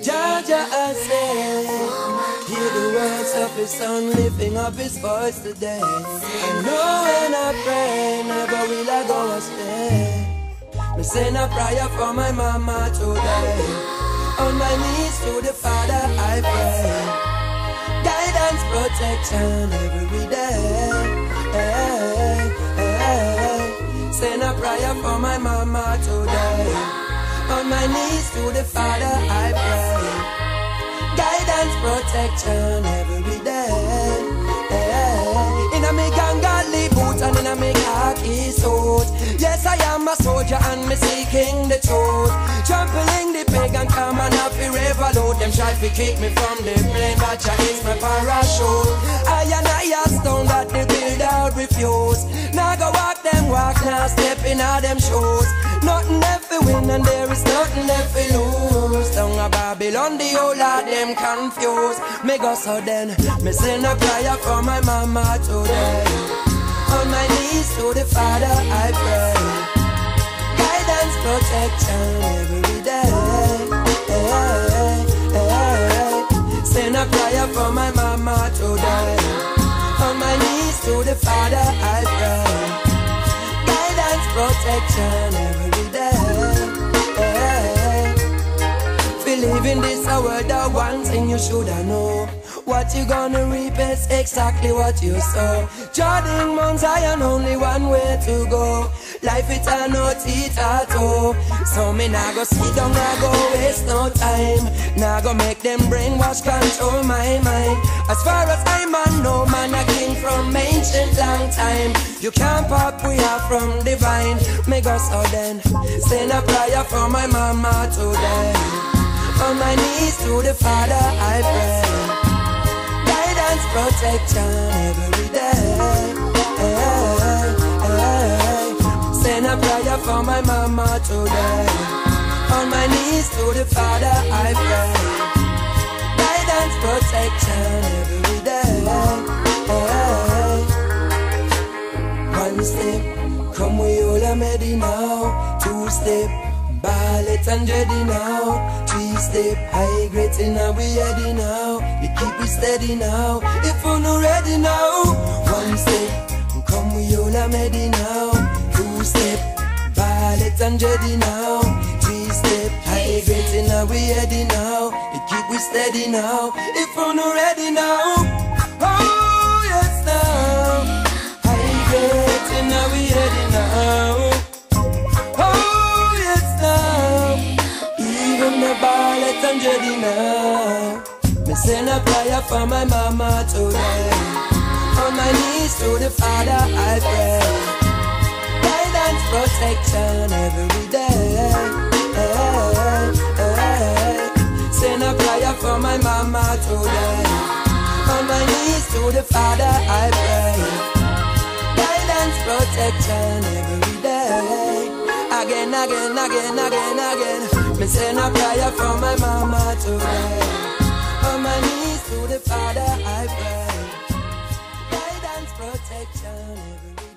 Jaja, I say, hear the words of his son lifting up his voice today. I know when I pray, never will I go astray. Me send a prayer for my mama today. On my knees to the Father I pray. Guidance, protection every day. Send a prayer for my mama today. On my knees to the Father I pray. Guidance, protection every day. In a me gangali boots and in a me khaki suit. Yes, I am a soldier and me seeking the truth. Trampling the pagan come and happy revolute. Them try to kick me from the plane, but I is my parachute. I and I stone that the builder refuse. Now go walk them walk, now step in all them shoes. And there is nothing left for lose. Down a Babylon, the whole lot them confused. Me go so then, me send a prayer for my mama today. On my knees to the Father I pray. Guidance, protection every day. Send a prayer for my mama today. On my knees to the Father I pray Guidance, protection a word of one thing you shoulda know. What you gonna reap is exactly what you sow. Jordan Mount Zion, only one way to go. Life it a no teeth at all. So me nah go sit down, nah go waste no time. Nah go make them brainwash control my mind. As far as I'm man, no man a king from ancient long time. You can't pop, we are from divine. Me go so then, send a prayer for my mama today. On my knees to the Father I pray. Guidance, protection every day. Send a prayer for my mama today. On my knees to the Father I pray. Guidance, protection every day. One step, come we all are ready now. Two step, Ballet and Jetty now. Three step, high in now we ready now. You keep it steady now. If we're not ready now, one step, come we all are ready now. Two step, Ballet and Jetty now. Three step, high in now we ready now. You keep it steady now. If we're not ready now, now. Me send a prayer for my mama today. On my knees to the Father I pray. Guidance, protection every day. Hey, hey. Send a prayer for my mama today. On my knees to the Father I pray guidance, protection every day. Again, again, again, again, again. Me send a prayer for my mama today. On my knees to the Father I pray. Guidance, protection every day.